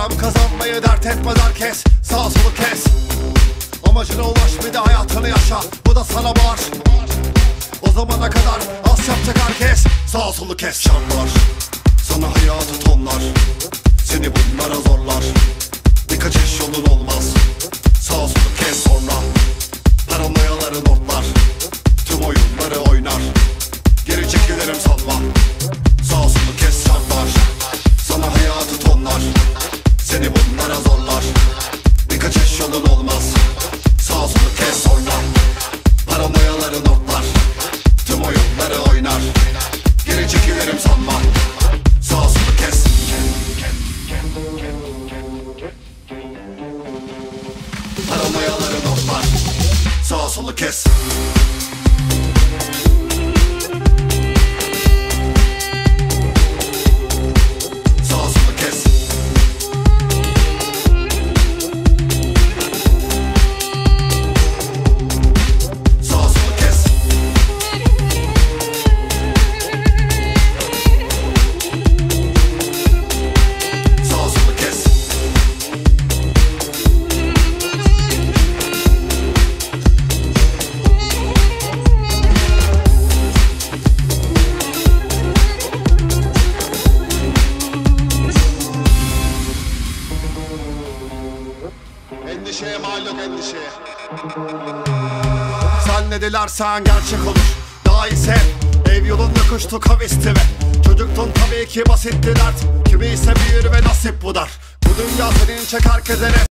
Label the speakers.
Speaker 1: Param kazanmayı dert etmez herkes. Sağ solu kes. Amacına ulaş bir de hayatını yaşa. Bu da sana bağış. O zamana kadar az yapacak herkes. Sağ solu kes. Şanlar Sana hayatı tonlar. Seni bunlara zorlar. Bir kaçış yolun olmaz. Sağ solu kes sonra. Paranoyaları notlar. Tüm oyunları oynar. Geri çekilirim sanma. Yolun olmaz. Sağ solu kes sonra Paranoyaları notlar. Tüm oyunları oynar. Geri çekilirim sanma. Sağ solu kes. Paranoyaları notlar. Sağ solu kes Endişeye mal yok endişeye. Sen ne dilersen gerçek olur. Daha iyi sev Ev yolun yokuştu kavisti ve Çocuktun tabii ki basitti dert. Kimi ise büyür ve nasip bu dar. Bu dünya senin çek herkese